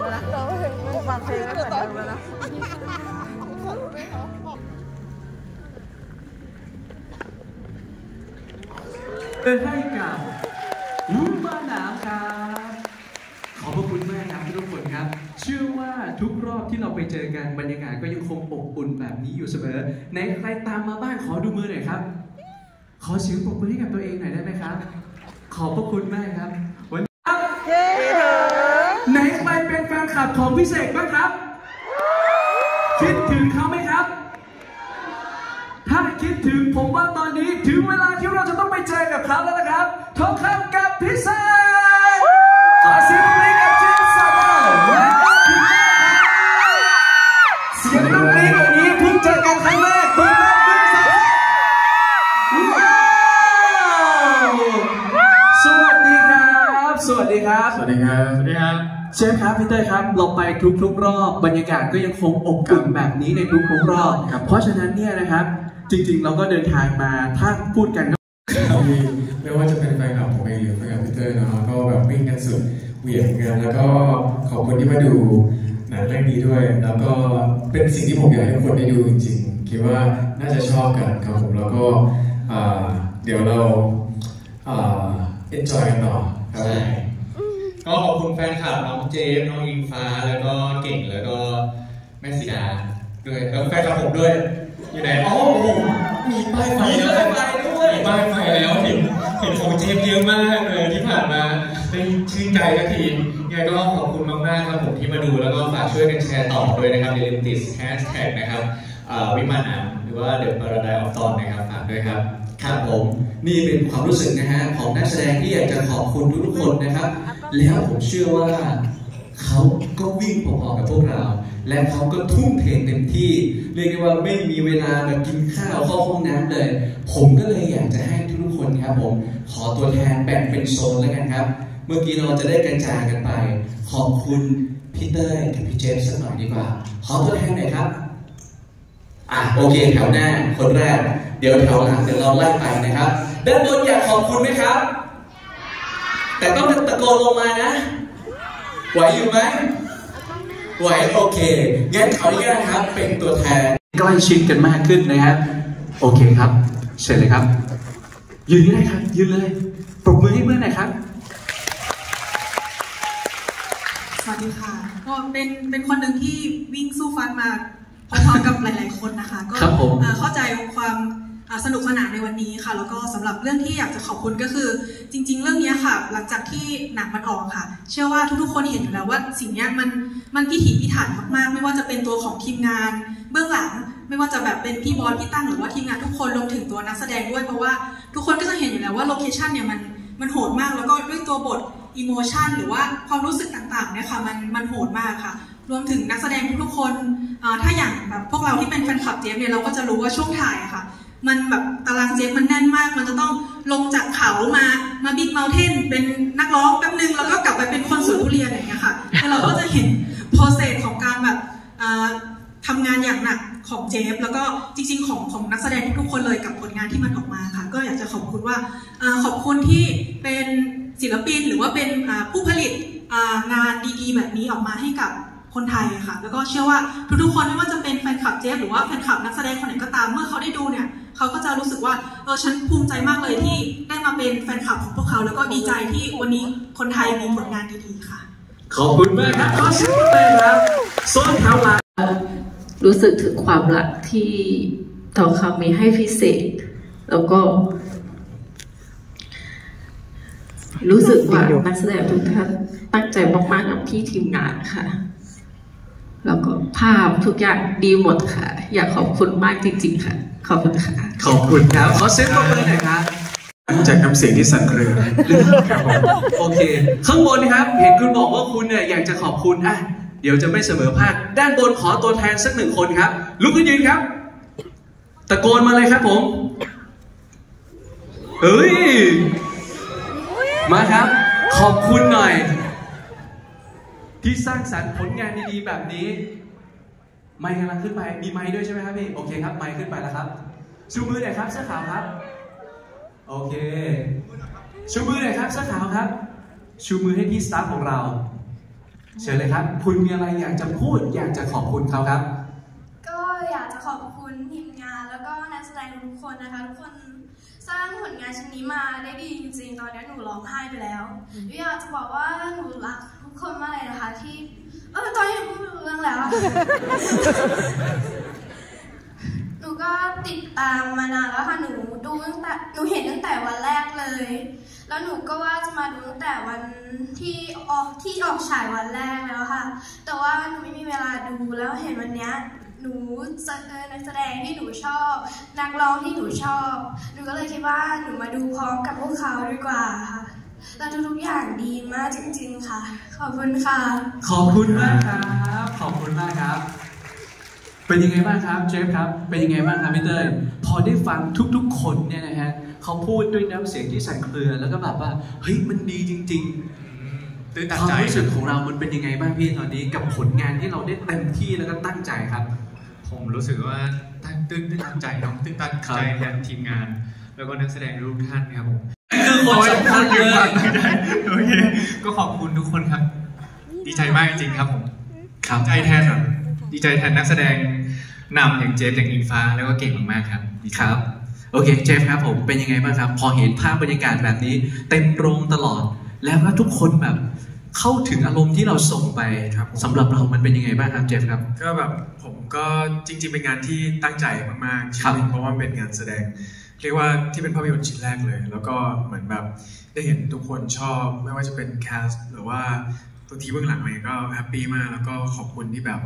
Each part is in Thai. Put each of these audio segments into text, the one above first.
เราเพลงไม่ฟังเพลงไม่เหมือนเดิมแล้วนะเดินให้กับลุงบ้านหนามครับ ขอบพระคุณมากครับทุกคนครับ เชื่อว่าทุกรอบที่เราไปเจอกันบรรยากาศก็ยังคงอบอุ่นแบบนี้อยู่เสมอไหนใครตามมาบ้างขอดูมือหน่อยครับ ขอเสียงปรบมือให้กับตัวเองหน่อยได้ไหมครับ ขอบพระคุณมากครับ ลับของพี่เสกบ้างครับ คิดถึงเขาไหมครับ ถ้าคิดถึงผมว่าตอนนี้ถึงเวลาที่เราจะต้องไปเจอกับเขาแล้วนะครับทองคำกับพิเศษ ชฟครับพี่เต้ยครับเราไปทุกๆรอบบรรยากาศก็ยังคงอบอุ่นแบบนี้ในทุกๆรอบครับเพราะฉะนั้นเนี่ยนะครับ จริง ๆ เราก็เดินทางมาถ้าพูดกันก็มีไม่ว่าจะเป็นแฟนคลับผมเองหรือแฟนคลับพีเตอร์เนาะก็แบบวิ่งกันสุดเหวี่ยงกันแล้วก็ขอบคุณที่มาดูหนังเรื่องนี้ด้วย แล้วก็เป็นสิ่งที่ผมอยากให้ทุกคนได้ดูจริงๆคิดว่าน่าจะชอบกันครับผมแล้วก็อ่าเดี๋ยวเราอ่า enjoy กันต่อครับใช่ ก็ขอบคุณแฟนคลับน้องเจฟน้องอิงฟ้าแล้วก็เก่งแล้วก็แม่สีดาด้วยแล้วแฟนคลับผมด้วยอยู่ไหนอ๋อโอ้โหมีป้ายไฟแล้วมีป้ายด้วยมีป้ายไฟแล้วเห็นเห็นของเจฟเยอะมากเลยที่ผ่านมาได้ชื่นใจสักทียังไงก็ขอบคุณมากๆครับผมที่มาดูแล้วก็ฝากช่วยกันแชร์ต่อด้วยนะครับอย่าลืมติดแฮชแท็กนะครับเอ่อวิมานอ่านหรือว่าเดอะพาราไดออฟตอนนะครับฝากด้วยครับ ครับผมนี่เป็นความรู้สึกนะฮะของนักแสดงที่อยากจะขอบคุณทุกๆคนนะครับ แล้วผมเชื่อว่าเขาก็วิ่งพอๆกับพวกเรา และเขาก็ทุ่มเทเต็มที่ เรียกได้ว่าไม่มีเวลาแบบกินข้าวเข้าห้องน้ำเลย ผมก็เลยอยากจะให้ทุกๆคนครับผม ขอตัวแทนแบ่งเป็นโซนแล้วกันครับ เมื่อกี้เราจะได้กระจายกันไป ขอบคุณพี่เต้ยกับพี่เจฟสักหน่อยดีกว่า ขอตัวแทนหน่อยครับ อะโอเคแถวหน้าคนแรก เดี๋ยวแถวหลังเดี๋ยวเราไล่ไปนะครับ ด้านบนอยากขอบคุณไหมครับ แต่ต้องตะโกนลงมานะ ไหวอยู่ไหมไหวโอเคงั้นขออนุญาตครับ เป็นตัวแทนใกล้ชิดกันมากขึ้นนะครับ โอเคครับเชิญเลยครับ ยืนได้ครับยืนเลยปรบมือให้เพื่อนหน่อยครับสวัสดีค่ะก็เป็นเป็นคนหนึ่งที่วิ่งสู้ฟันมา พร้อมๆกับหลาย ๆ คนนะคะ ก็ครับผมเอ่อเข้าใจความอ่าสนุกสนานในวันนี้ค่ะ แล้วก็สำหรับเรื่องที่อยากจะขอบคุณก็คือ จริง ๆ เรื่องนี้ค่ะ หลังจากที่หนังมันออกค่ะ เชื่อว่าทุก ๆ คนเห็นอยู่แล้วว่าสิ่งเนี้ยมันมันพิถีพิถันมาก ๆ ไม่ว่าจะเป็นตัวของทีมงาน เบื้องหลังไม่ว่าจะแบบเป็นพี่บอลพี่ตั้งหรือว่าทีมงานทุกคนรวมถึงตัวนักแสดงด้วยเพราะว่าทุกคนก็จะเห็นอยู่แล้วว่าโลเคชันเนี่ยมันมันโหดมากแล้วก็ด้วยตัวบท emotion หรือว่าความรู้สึกต่างๆเนี่ยค่ะมันมันโหดมากค่ะ รวมถึงนักแสดงทุกๆคนถ้าอย่างแบบพวกเราที่เป็นแฟนคลับเจฟเนี่ยเราก็จะรู้ว่าช่วงถ่ายค่ะ มันแบบตารางเจฟมันแน่นมาก มันจะต้องลงจากเขามามา Big Mountain เป็นนักร้องแป๊บนึงแล้วก็กลับไปเป็นคนสวนทุเรียนอย่างเงี้ยค่ะแล้วเราก็จะเห็น process ของการแบบอ่าทำงานอย่างหนักของเจฟแล้วก็จริง ๆ ของของนักแสดงทุกคนเลยกับผลงานที่มันออกมาค่ะ ก็อยากจะขอบคุณว่าขอบคุณที่เป็นศิลปินหรือว่าเป็นผู้ผลิตงานดีๆ แบบนี้ออกมาให้กับ คนไทยอะค่ะ แล้วก็เชื่อว่าทุกๆคนไม่ว่าจะเป็นแฟนคลับเจฟหรือว่าแฟนคลับนักแสดงคนไหนก็ตามเมื่อเขาได้ดูเนี่ยเขาก็จะรู้สึกว่าเออฉันภูมิใจมากเลยที่ได้มาเป็นแฟนคลับของพวกเขา แล้วก็ดีใจที่วันนี้คนไทยมีผลงานดีๆค่ะ ขอบคุณมากครับขอเสียงปรบมือครับโซนแถวหลังรู้สึกถึงความรักที่ทองคำมีให้พิเศษ แล้วก็ รู้สึกว่านักแสดงทุกท่านตั้งใจมากๆกับพี่ทีมงานค่ะ แล้วก็ภาพทุกอย่างดีหมดค่ะ อยากขอบคุณมากจริง ๆ ค่ะ ขอบคุณค่ะ ขอบคุณครับขอเสียงปรบมือหน่อยครับจากน้ำเสียงที่สั่นเครือครับผมโอเค ข้างบนนะครับ เห็นคุณบอกว่าคุณเนี่ยอยากจะขอบคุณอะเดี๋ยวจะไม่เสมอภาค ด้านบนขอตัวแทนสักหนึ่งคนครับ ลุกขึ้นยืนครับ ตะโกนมาเลยครับผม เฮ้ย มาครับ ขอบคุณหน่อย ที่สร้างสรรค์ผลงานดีๆแบบนี้ ไมค์กำลังขึ้นไปมีไมค์ด้วยใช่ไหมครับพี่ โอเคครับ ไมค์ขึ้นไปแล้วครับ ชูมือหน่อยครับเสื้อขาวครับ โอเค ชูมือหน่อยครับเสื้อขาวครับ ชูมือให้พี่สตาฟของเรา เชิญเลยครับ คุณมีอะไรอยากจะพูด อยากจะขอบคุณเขาครับ ก็อยากจะขอบคุณทีมงานแล้วก็นักแสดงทุกคนนะคะทุกคนสร้างผลงานชิ้นนี้มาได้ดีจริงๆ ตอนนี้หนูร้องไห้ไปแล้วอยากจะบอกว่าหนูรักทุก คนมากเลยนะคะที่ เออตอนนี้หนูพูดไม่รู้เรื่องแล้วอะ หนูก็ติดตามมานานแล้วค่ะหนูดูตั้งแต่หนูเห็นตั้งแต่วันแรกเลย แล้วหนูก็ว่าจะมาดูตั้งแต่วันที่ออกที่ออกฉายวันแรกแล้วค่ะ แต่ว่าหนูไม่มีเวลาดูแล้วเห็นวันเนี้ยหนูเจอนักแสดงที่หนูชอบ นักร้องที่หนูชอบ หนูก็เลยคิดว่าหนูมาดูพร้อมกับพวกเขาดีกว่าค่ะ แล้วทุกๆอย่างดีมากจริง ๆ ค่ะ ขอบคุณค่ะ ขอบคุณมากครับ ขอบคุณมากครับ เป็นยังไงบ้างครับเจฟครับ เป็นยังไงบ้างครับพี่เต้ยพอได้ฟังทุกๆ คนเนี่ยนะฮะเขาพูดด้วยน้ำเสียงที่สั่นเครือ แล้วก็แบบว่า เฮ้ย มันดีจริง ๆตื้นตันความใจรู้สึกของเรา มันเป็นยังไงบ้างพี่ตอนนี้กับผลงานที่เราได้เต็มที่แล้วก็ตั้งใจครับ ผมรู้สึกว่าตั้งตื้นตื้นตันใจเน้องตื้นตันใจแทนทีมงาน แล้วก็นักแสดงทุกท่านครับผม คือคนสำคัญเลยโอเคก็ขอบคุณทุกคนครับ ดีใจมากจริงๆครับผมครับดีใจแทนแบบดีใจแทนนักแสดงนำอย่างเจฟอย่างอิงฟ้าแล้วก็เก่งมากๆครับดีใจครับ โอเคเจฟครับผมเป็นยังไงบ้างครับ พอเห็นภาพบรรยากาศแบบนี้ เต็มโรงตลอด แล้วก็ทุกคนแบบ เข้าถึงอารมณ์ที่เราส่งไปครับผมสำหรับเรามันเป็นยังไงบ้างครับเจฟครับ ก็แบบผมก็จริง ๆ เป็นงานที่ตั้งใจมากๆชิ้นครับหนึ่งเพราะว่ามันเป็นงานแสดง เรียกว่าที่เป็นภาพยนตร์ชิ้นแรกเลย แล้วก็เหมือนแบบได้เห็นทุกคนชอบไม่ว่าจะเป็นแคสหรือว่าตัวทีเบื้องหลังอะไรก็แฮปปี้มากแล้วก็ขอบคุณที่แบบ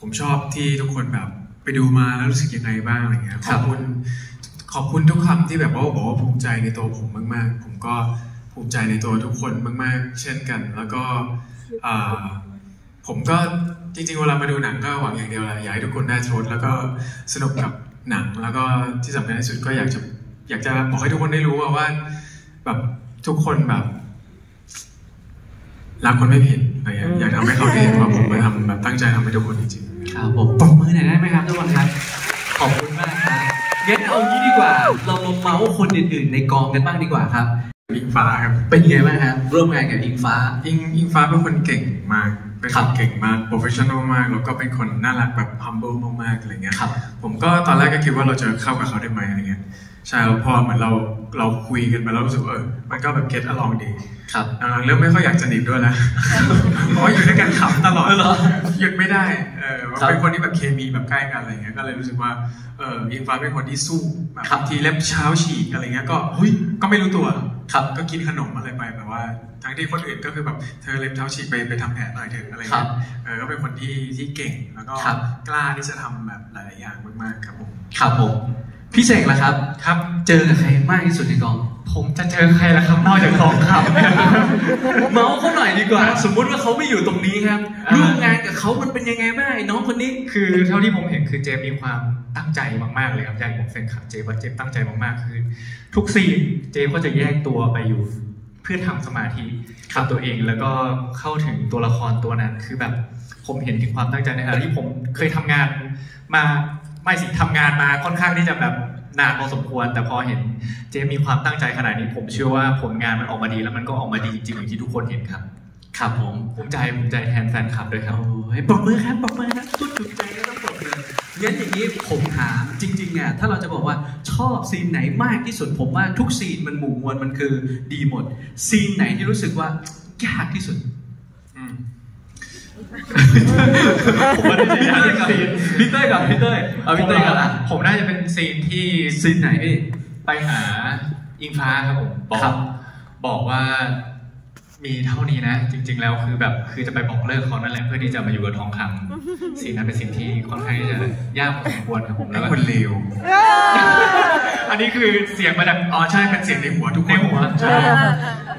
ผมชอบที่ทุกคนแบบไปดูมาแล้วรู้สึกยังไงบ้างอะไรเงี้ยคขรัอบบคุณขอบคุณทุกคำที่แบบว่าบอกว่าภูมิใจในตัวผมมากๆ ผมก็ภูมิใจในตัวทุกคนมาก ๆ เช่นกัน แล้วก็อ่าผมก็จริงๆเวลามาดูหนังก็หวังอย่างเดียวแหละอยากให้ทุกคนได้ชดแล้วก็สนุกกับ หนัง แล้วก็ที่สำคัญที่สุดก็อยากจะอยากจะบอกให้ทุกคนได้รู้ว่าว่าแบบทุกคนแบบรักคนไม่ผิดอะไรเงี้ยอยากทำให้เขาได้เห็นว่าผมมาทำแบบตั้งใจทำให้ทุกคนจริงๆครับผมปรบมือหน่อยได้ไหมครับทุกคนครับขอบคุณมากครับงั้นเอางี้ดีกว่า เรามาเมาส์คนอื่นๆในกองกันบ้างดีกว่าครับอิงฟ้าครับเป็นยังไงบ้างครับร่วมงานกับอิงฟ้าอิงอิงฟ้าเป็นคนเก่งมากเป็นคครันบเก่งมาก professional มากแล้วก็เป็นคนน่ารักแบบ humble มากๆอะไรเงี้ยครับ ผมก็ตอนแรกก็คิดว่าเราจะเข้ากับเขาได้ไหมอะไรเงี้ยใช่แล้วพอเหมือนเราเราคุยกันไปแล้วรู้สึกว่าเออมันก็แบบ get along ดีครับ อ่าเริ่มไม่ค่อยอยากจะหนีด้วยแล้วเพราะว่าอยู่ด้วยกันขำตลอดเหรอหยุดไม่ได้เออครับ เป็นคนที่แบบเคมีแบบใกล้กันอะไรเงี้ยก็เลยรู้สึกว่าเอออิงฟ้าเป็นคนที่สู้แบบครับบางทีเล็บเช้าฉีกอะไรเงี้ยก็เฮ้ยก็ไม่รู้ตัว ครับก็กินขนมอะไรไปแบบว่า ทั้งที่คนอื่นก็คือแบบเธอเล็บเท้าฉีกไปไปทำแผลหน่อยเถอะอะไรครัเงี้บยเออก็เป็นคนที่ที่เก่งแล้วก็ครับ กล้าที่จะทำแบบหลายๆอย่างมากๆครับผม ครับผม พี่เสกล่ะครับ ครับเจอกับใครมากที่สุดในกอง ผมจะเจอใครล่ะครับนอกจากทองคำเมาส์เขาหน่อยดีกว่า สมมุติว่าเขาไม่อยู่ตรงนี้ครับอ่าร่วมงานกับเขามันเป็นยังไงบ้างไอ้น้องคนนี้ คือเท่าที่ผมเห็นคือเจฟมีความตั้งใจมากๆเลยครับอย่างผมแฟนคลับเจฟว่าเจฟตั้งใจมากๆคือ ทุกซีนเจฟก็จะแยกตัวไปอยู่ เพื่อทำสมาธิกับตัวเองแล้วก็เข้าถึงตัวละครตัวนั้นคือแบบผมเห็นถึงความตั้งใจในขณะที่ผมเคยทำงานมา ไม่สิทำงานมาค่อนข้างที่จะแบบนานพอสมควร แต่พอเห็นเจฟมีความตั้งใจขนาดนี้ผมเชื่อว่าผลงานมันออกมาดีแล้วมันก็ออกมาดีจริงๆอย่างที่ทุกคนเห็นครับ ครับผมภูมิใจภูมิใจแทนแฟนคลับด้วยครับโอ้ยปรบมือครับปรบมือครับทุกจุดใจก็ต้องปรบมืองั้นอย่างนี้ผมถามจริงๆอะถ้าเราจะบอกว่าชอบซีนไหนมากที่สุดผมว่าทุกซีนมันหมู่มวลมันคือดีหมด ซีนไหนที่รู้สึกว่ายากที่สุดอืม ผมว่าน่าจะยากที่สุดพี่เต้ยก่อนพี่เต้ยเอาพี่เต้ยก่อนละผมน่าจะเป็นซีนที่ซีนไหนพี่ไปหาอิงฟ้าครับผมบอกครับบอกว่ามีเท่านี้นะ จริง ๆ แล้วคือแบบคือจะไปบอกเลิกเขานั่นแหละเพื่อที่จะมาอยู่กับทองคำซีนนั้นเป็นสิ่งที่ค่อนข้างที่จะยากพอสมควรครับผมแล้วก็คนเลวอันนี้คือเสียงมาจากอ๋อใช่เป็นเสียงในหัวทุกคในนหัวใช่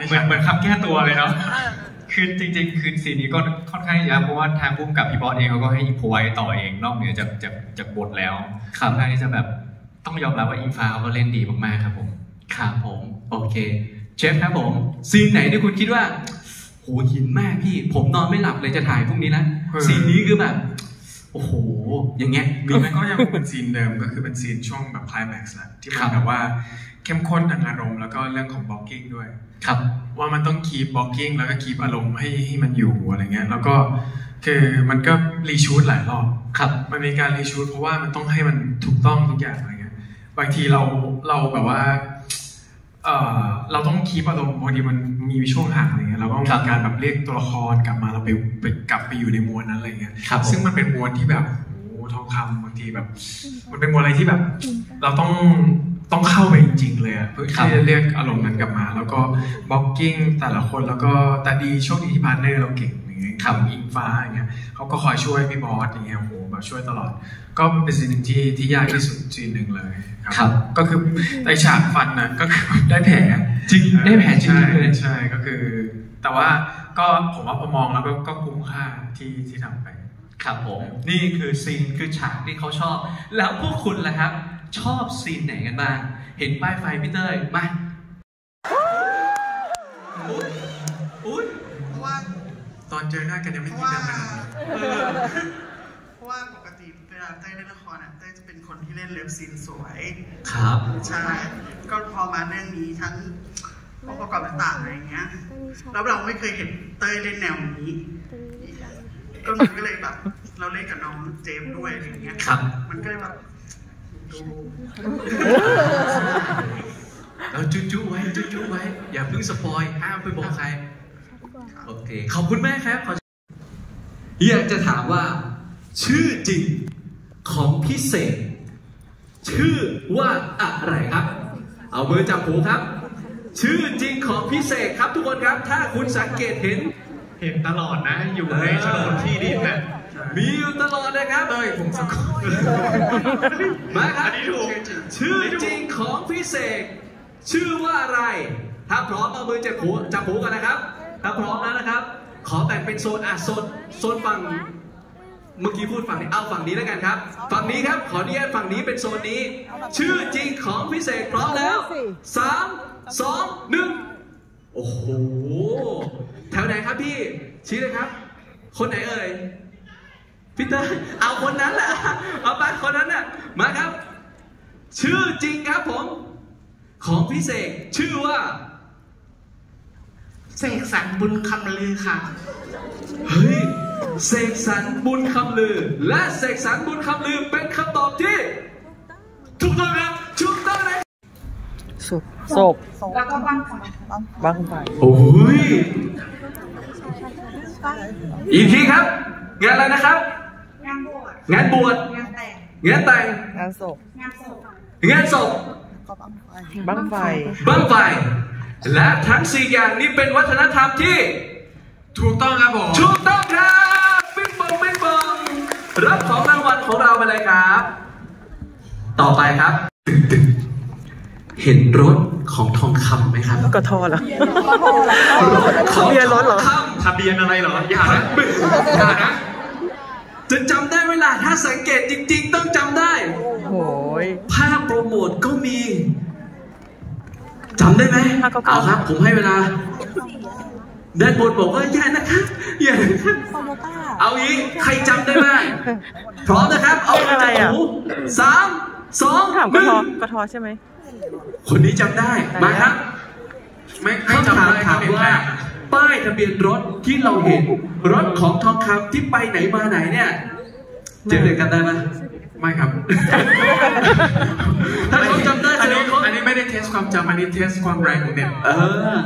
เหมือนเหมือนคำแก้ตัวเลยเนาะ คือจริง ๆ คือซีนนี้ก็ค่อนข้างยากเพราะว่าทางพุ่มกับพี่บอสเองเขาก็ให้ info ไว้ต่อเองนอกเหนือจากจากจากบทแล้วค่อนข้างที่จะแบบต้องยอมรับว่าอิงฟ้าเขาก็เล่นดีมากๆครับผมครับผมโอเคเจฟครับผมซีนไหนที่คุณคิดว่าโหหินมากพี่ ผมนอนไม่หลับเลยจะถ่ายพรุ่งนี้นะเออซีนนี้คือแบบ โหโอ้โห อย่างเงี้ยมีก็ไหมก็ยังเป็นซีนเดิมก็คือเป็นซีนช่วงแบบคลายแม็กซ์แหละที่มัครันบ แบบว่าเข้มข้นทางอารมณ์แล้วก็เรื่องของ blocking ด้วย ครับ ว่ามันต้อง keep blocking แล้วก็ keep อารมณ์ให้ให้มันอยู่อะไรเงี้ยแล้วก็คือมันก็ reshoot หลายรอบ ครับ มันมีการ reshoot เพราะว่ามันต้องให้มันถูกต้องทุกอย่างอะไรเงี้ยบางทีเราเราแบบว่า เออเราต้อง keep อารมณ์พอดีมันมีช่วงห่างอะไรเงี้ยเราก็ครัมีบการแบบเรียกตัวละครกลับมาเราไปไปกลับไปอยู่ในมวลนั้นอะไรเงี้ยครับผมซึ่งมันเป็นมวลที่แบบโอ้โหทองคำบางทีแบบ มันเป็นมวลอะไรที่แบบ เราต้องต้องเข้าไปจริง ๆ เลยอะเพื่อครับที่จะเรียกอารมณ์นั้นกลับมา แล้วก็ blocking แต่ละคนแล้วก็แต่ดีโชคดีที่ partner เราเก่งอย่างเงี้ยครับอิงฟ้าอย่างเงี้ยเขาก็คอยช่วยพี่บอสอย่างเงี้ยโอ้ โหแบบช่วยตลอด ก็เป็นสิ่งหนึ่งที่ที่ยากที่สุดสิ่งหนึ่งเลยครับ ก็คือในฉากฟันนะก็คือได้แผลจริงได้แผลจริงใช่เลยใช่ก็คือ แต่ว่าก็ผมว่าพอมองแล้วก็ก็คุ้มค่าที่ที่ทำไปครับผมนี่คือซีนคือฉากที่เขาชอบ แล้วพวกคุณล่ะครับ ชอบซีนไหนกันบ้าง เห็นป้ายไฟพี่เต้ยมาอุ๊ยอุ๊ยเพราะว่าตอนเจอหน้ากันยังเพไม่ราะคิดว่ากันขนาดนี้เพราะว่าปกติเวลาเต้ยเล่นละครอะเต้ยจะเป็นคนที่เล่น love scene สวย ครับ ใช่ ก็พอมาเรื่องนี้ทั้งองค์ประกอบต่างๆอะไรอย่างเงี้ยแล้วเราไม่เคยเห็นเต้ยเล่นแนวนี้ ก็มันก็เลยแบบ เราเล่นกับน้องเจมส์ด้วยอะไรอย่างเงี้ยครับ มันก็เลยแบบดูเราจุ๊ๆไว้จุ๊ๆไว้ อย่าเพิ่ง spoil ห้ามไปบอกใคร โอเค ขอบคุณแม่ครับขออยากจะถามว่า ชื่อจริงของพิเศษ ชื่อว่าอะไรครับ เอามือจับหูครับ ชื่อจริงของพิเศษครับทุกคนครับ ถ้าคุณสังเกตเห็น เห็นตลอดนะ อยู่ในโฉนดที่ดินน่ะมีอยู่ตลอดนะครับเต้ยผมสักคนมาครับอันนี้ถูกชื่อจริงของพิเศษ ชื่อว่าอะไร ถ้าพร้อมเอามือจับหูจับหูกันนะครับ ถ้าพร้อมแล้วนะครับ ขอแบ่งเป็นโซนอะโซนโซนฝั่ง เมื่อกี้พูดฝั่งนี้เอาฝั่งนี้แล้วกันครับ ฝั่งนี้ครับขออนุญาตฝั่งนี้เป็นโซนนี้ ชื่อจริงของพิเศษพร้อมแล้วสามสองหนึ่งโอ้โหแถวไหนครับพี่ ชี้เลยครับ คนไหนเอ่ยพี่เตอร์เอาคนนั้นแหละเอาไปคนนั้นน่ะมาครับ ชื่อจริงครับผม ของพี่เสกชื่อว่าเสกสรรบุญคำลือค่ะเฮ้ย เสกสรรบุญคำลือ และเสกสรรบุญคำลือเป็นคำตอบที่ถูกต้องครับถูกต้องเลยศพศพแล้วก็บ้างบ้างไฟโอ้ยอีกทีครับ งานอะไรนะครับ งานบวชงานบวชงานแต่งงานแต่งงานศพงานศพงานศพบ้างไฟบ้างไฟ และทั้งสี่อย่างนี้เป็นวัฒนธรรมที่ ถูกต้องครับผมถูกต้องครับปิ๊งปองปิ๊งปอง รับของรางวัลของเราไปเลยครับ ต่อไปครับ เห็นรถของทองคำไหมครับก็ทอแล้วของทะเบียนรถเหรอทองคทะเบียนอะไรเหรอ อย่านะอย่านะำจะจำได้เวลาถ้าสังเกตจริง ๆ ต้องจำได้โอ้ยภาพโปรโมทก็มีจำได้ไหมภาพเก่าๆเอาครับ ผมให้เวลาด้านบนบอกว่าอย่านะครับ อย่านะครับเอางี้ใครจำได้บ้างพร้อมนะครับ เอาเพลงอะไรจากอะหูสามสองถามหก็นึ่งทอกระทอใช่ไหมคนนี้จำได้มาครับไม่ไม่คำจำถามได้ถามว่า ป้ายทะเบียนรถที่เราเห็น รถของทองคำที่ไปไหนมาไหนเนี่ยเจมส์เด็กกันได้ไหมไม่ครับ ถ้าเขาจำได้อันแสดนี้งเขาอันนี้ไม่ได้เทสความจำอันนี้เทสความแรงของเน็ตเออ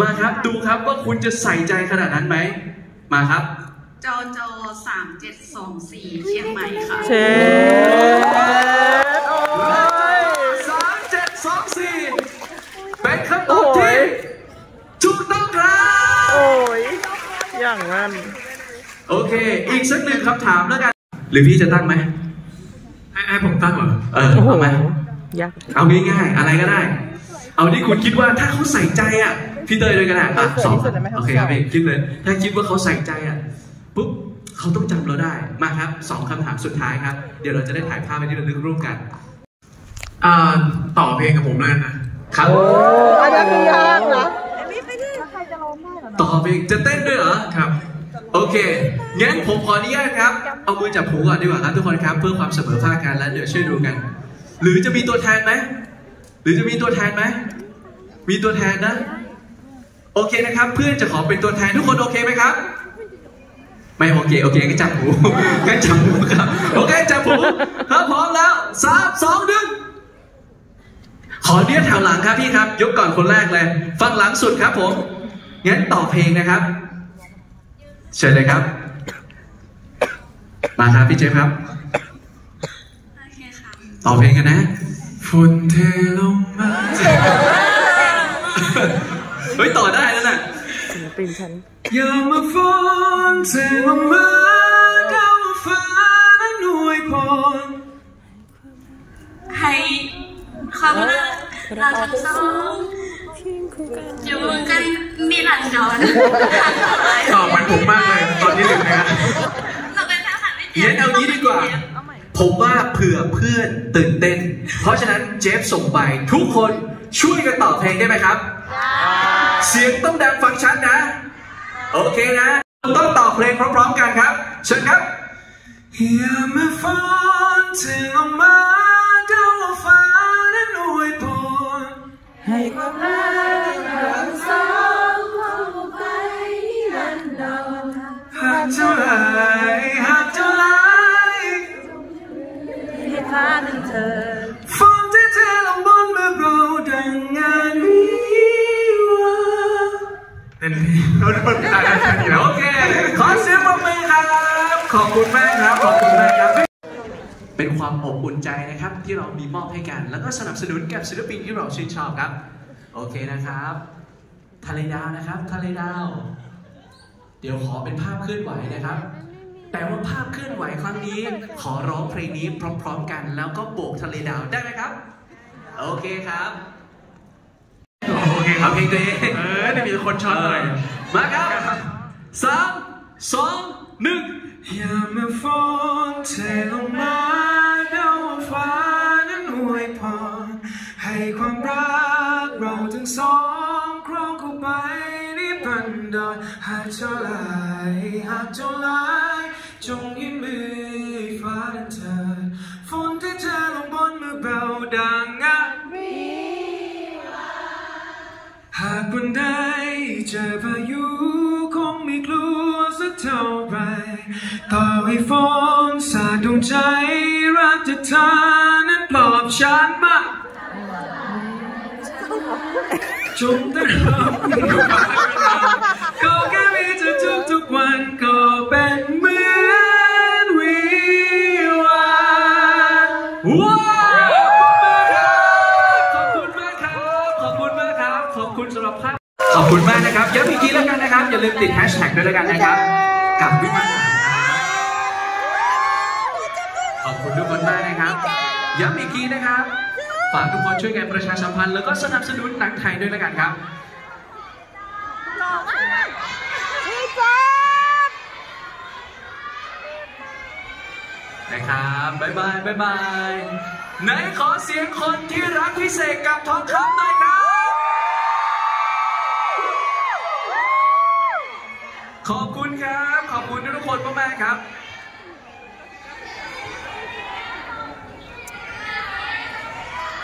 มาครับดูครับว่าคุณจะใส่ใจขนาดนั้นไหม มาครับจอจอสามเจ็ดสองสี่เชียงใหม่ค่ะเชฟโอ้ยสามเจ็ดสองสี่เป็นคำตอบที่ถูกต้องครับโอ้ยอย่างนั้นโอเค อีกสักหนึ่งคำถามแล้วกัน หรือพี่จะตั้งไหมไอ้ไอ้ผมตั้งเหรอเออโอ้โหเอาไหมยากเอาง่ายๆอะไรก็ได้ เอาที่คุณคิดว่าถ้าเขาใส่ใจอะ พี่เตยเลยก็ได้อะสองโอเคครับพี่คิดเลย ถ้าคิดว่าเขาใส่ใจอะปุ๊บเขาต้องจำเราได้ มาครับสองคำถามสุดท้ายครับ เดี๋ยวเราจะได้ถ่ายภาพไปที่ระลึกร่วมกันอ่าต่อเพลงกับผมแล้วกันนะครับอันนี้คือยากนะต่อไปจะเต้นด้วยเหรอครับ โอเค งั้นผมขออนุญาตครับ เอามือจับหูก่อนดีกว่าครับทุกคนครับ เพื่อความเสมอภาคกันแล้วเดี๋ยวช่วยดูกัน หรือจะมีตัวแทนไหม หรือจะมีตัวแทนไหม มีตัวแทนนะ โอเคนะครับ เพื่อนจะขอเป็นตัวแทนทุกคนโอเคไหมครับ ไม่โอเคโอเคก็จับหูก็จับหูครับโอเคจับหูถ้าพร้อมแล้วสามสองหนึ่งขอเนียแถวหลังครับพี่ครับ ยกก่อนคนแรกเลย ฟังหลังสุดครับผมงั้นต่อเพลงนะครับเชิญเลยครับ มาครับพี่เจฟครับต่อเพลงกันนะฝนเทลงมา เฮ้ยต่อได้แล้วน่ะศิลปินฉันอย่ามาฝนเทลงมาเข้าฟ้านั้นอวยพรให้ความรักเราทั้งสองอยู่กันมีหลังดอนตอบเหมือนผมมากเลยตอนที่หนึ่งนะฮะเราเป็นแฟนคลับไม่เจ็เย็นเอางี้ดีกว่า ผมว่าเผื่อเพื่อนตื่นเต้น เพราะฉะนั้นเจฟส่งไปทุกคนช่วยกันตอบเพลงได้ไหมครับ เสียงต้องดังฟังชัดนะ โอเคนะ ต้องตอบเพลงพร้อมๆกันครับ เชิญครับอย่ามาฝนเทลงมาเข้าฟ้านั้นอวยพรให้ความรักเราสองหากเท่าไหรหากเท่าไหรให้พาหนึ่งเธอ เพลงเราเปิดได้แล้วแค่นี้แล้วโอเค ขอเสียงปรบมือครับ ขอบคุณมากครับ ขอบคุณมากครับ เป็นความอบอุ่นใจนะครับ ที่เรามีมอบให้กัน แล้วก็สนับสนุนกับศิลปินที่เราชื่นชอบครับ โอเคนะครับ ทะเลดาวนะครับ ทะเลดาว เดี๋ยวขอเป็นภาพเคลื่อนไหวนะครับแต่ว่าภาพเคลื่อนไหวครั้งนี้ ขอร้องเพลงนี้พร้อม ๆ กัน แล้วก็โบกทะเลดาวได้ไหมครับ โอเคครับ โอเคครับเพลงตัวเองเออเนี่ยมีคนช็อตหน่อย มาครับสามสองหนึ่งอย่ามาฝนเทลงมาเดาฟ้านั้นอวยพรให้ความรักเราทั้งสองครองเข้าไปนิพันดอนหากเท่าไหรหากเท่าไหรจงยิ้มมือฟ้านั้นเถิดฝนที่เธอลงบนมือเบาดังงานหากวันใดเจอพายุ ต่อให้ฝนสาดดวงใจ รักจะเธอนั้นปลอบฉันมาจงได้รับก็แค่มีเธอทุกทุกวันก็เป็นเหมือนวิวาว้าวขอบคุณมากครับ ขอบคุณมากครับ ขอบคุณสำหรับภาพขอบคุณมากนะครับย้ำอีกทีแล้วกันนะครับ อย่าลืมติดแฮชแท็กด้วยแล้วกันนะครับ กับวิมาน ขอบคุณทุกคนมากนะครับย้ำอีกทีนะครับ ฝากทุกคนช่วยกันประชาสัมพันธ์แล้วก็สนับสนุนหนังไทยด้วยแล้วกันครับนะครับบ๊ายบายบ๊ายบายไหนขอเสียงคนที่รักพิเศษกับทองคำหน่อยครับขอบคุณครับ ขอบคุณทุกคนมากๆครับ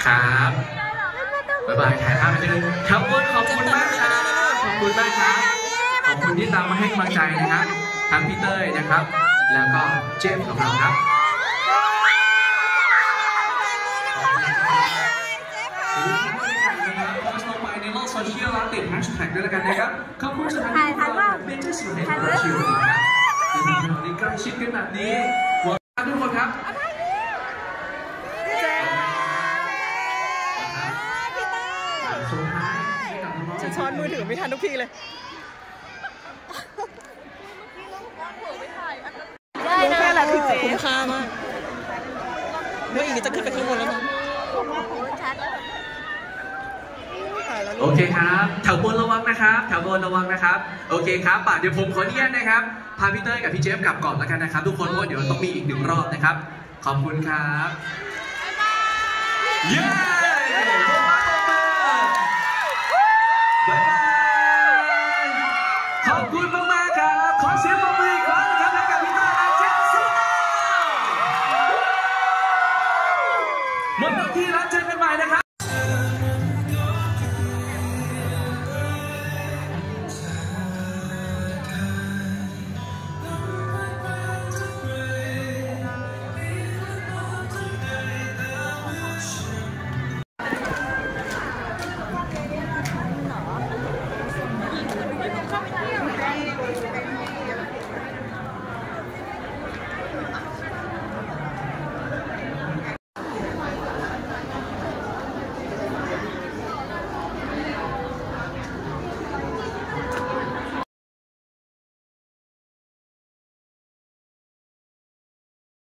ครับบ๊ายบายถ่ายภาพไปเจอกันครับขอบคุณมากครับขอบคุณมากครับขอบคุณที่ตามมาให้กำลังใจนะครับทั้งพี่เต้ยนะครับ แล้วก็เจฟของเราครับโพสต์ลงไปในโลกโซเชียลแล้วติดแฮชแท็กด้วยแล้วกันนะครับขอบคุณสถานที่ของเราเป็นเจ้าสัวเห็นเราชิวที่ทำให้เราได้ใกล้ชิดกันแบบนี้หวังว่าทุกคนครับส่งท้ายให้กับน้องๆ ฉันช้อนมือถือไม่ ทันทุกทีเลยได้นะแค่ละคือคุ้มค่ามากเมื่ออีกจะขึ้นไปข้างบนแล้วมั้งตายแล้วโอเคครับแถวบนระวังนะครับแถวบนระวังนะครับ โอเคครับป่ะเดี๋ยวผมขออนุญาตนะครับ พาพี่เต้ยกับพี่เจฟกลับก่อนแล้วกันนะครับ ทุกคนเพราะว่าเดี๋ยวต้องมีอีกหนึ่งรอบนะครับ ขอบคุณครับเ